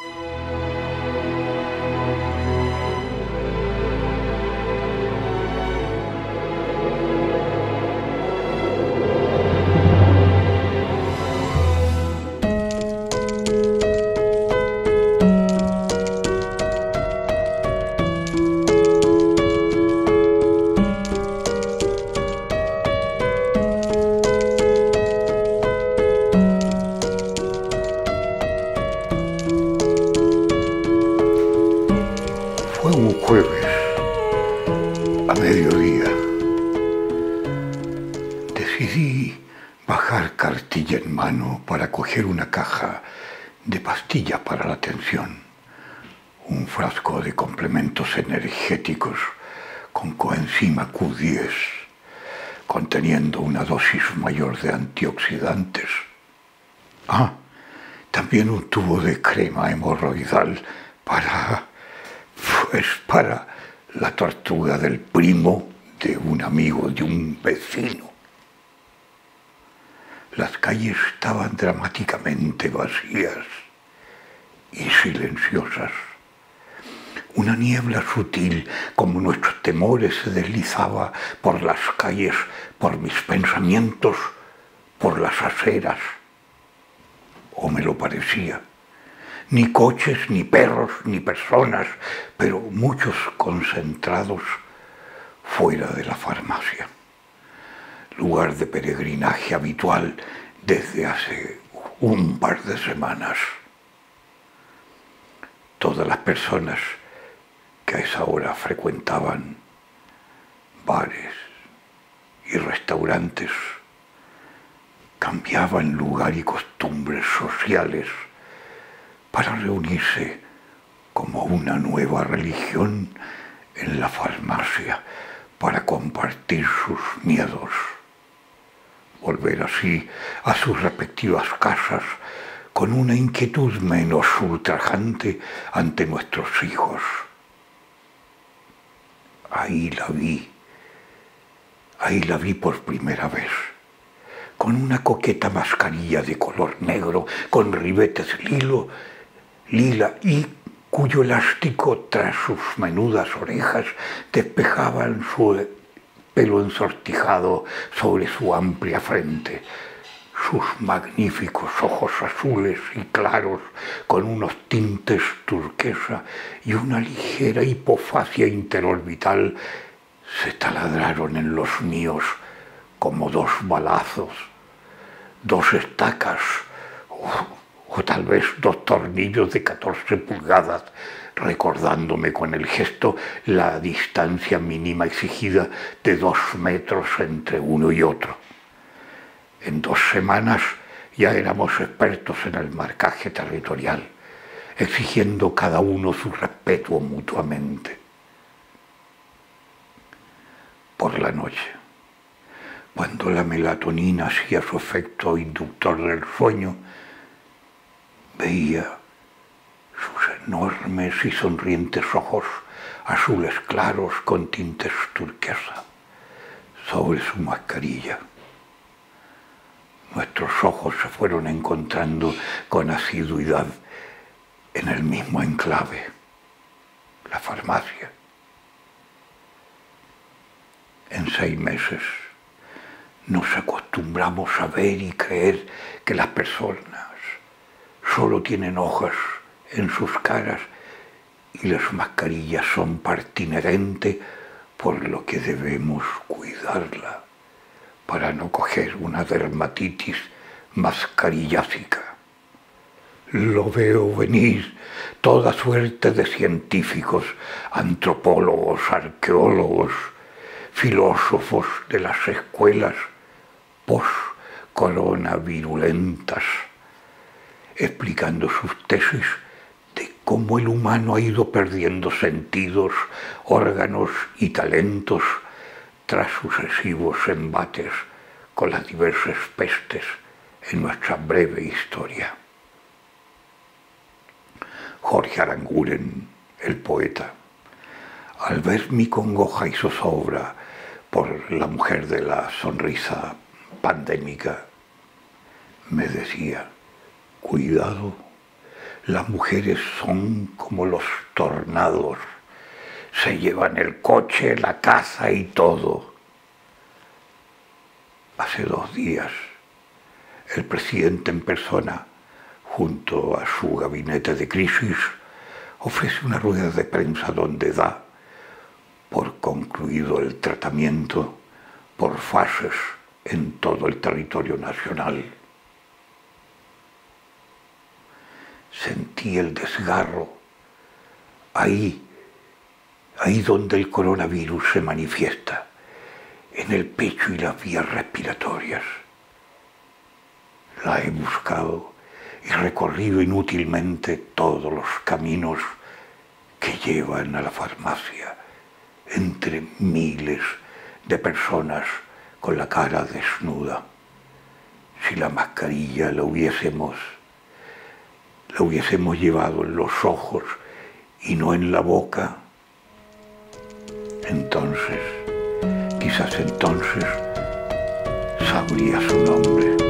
Música una caja de pastillas para la tensión, un frasco de complementos energéticos con coenzima Q10, conteniendo una dosis mayor de antioxidantes. Ah, también un tubo de crema hemorroidal para, pues para la tortuga del primo de un amigo de un vecino. Las calles estaban dramáticamente vacías y silenciosas. Una niebla sutil, como nuestros temores, se deslizaba por las calles, por mis pensamientos, por las aceras. O me lo parecía. Ni coches, ni perros, ni personas, pero muchos concentrados fuera de la farmacia lugar de peregrinaje habitual desde hace un par de semanas. Todas las personas que a esa hora frecuentaban bares y restaurantes cambiaban lugar y costumbres sociales para reunirse como una nueva religión en la farmacia para compartir sus miedos volver así a sus respectivas casas con una inquietud menos ultrajante ante nuestros hijos. Ahí la vi, ahí la vi por primera vez, con una coqueta mascarilla de color negro, con ribetes lilo, lila y cuyo elástico tras sus menudas orejas despejaban su pelo ensortijado sobre su amplia frente, sus magníficos ojos azules y claros con unos tintes turquesa y una ligera hipofacia interorbital se taladraron en los míos como dos balazos, dos estacas o, tal vez dos tornillos de 14 pulgadas recordándome con el gesto la distancia mínima exigida de dos metros entre uno y otro. En dos semanas ya éramos expertos en el marcaje territorial, exigiendo cada uno su respeto mutuamente. Por la noche, cuando la melatonina hacía su efecto inductor del sueño, veía sus enormes y sonrientes ojos azules claros con tintes turquesa sobre su mascarilla. Nuestros ojos se fueron encontrando con asiduidad en el mismo enclave, la farmacia. En seis meses nos acostumbramos a ver y creer que las personas solo tienen ojos en sus caras y las mascarillas son parte inherente por lo que debemos cuidarla para no coger una dermatitis mascarillásica. Lo veo venir toda suerte de científicos, antropólogos, arqueólogos, filósofos de las escuelas post-coronavirulentas, explicando sus tesis cómo el humano ha ido perdiendo sentidos, órganos y talentos tras sucesivos embates con las diversas pestes en nuestra breve historia. Jorge Aranguren, el poeta, al ver mi congoja y zozobra por la mujer de la sonrisa pandémica, me decía, cuidado Las mujeres son como los tornados. Se llevan el coche, la casa y todo. Hace dos días, el presidente en persona, junto a su gabinete de crisis, ofrece una rueda de prensa donde da por concluido el tratamiento por fases en todo el territorio nacional. Sentí el desgarro ahí, ahí donde el coronavirus se manifiesta, en el pecho y las vías respiratorias. La he buscado y recorrido inútilmente todos los caminos que llevan a la farmacia entre miles de personas con la cara desnuda. Si la mascarilla la hubiésemos, la hubiésemos llevado en los ojos y no en la boca, entonces, quizás entonces, sabría su nombre.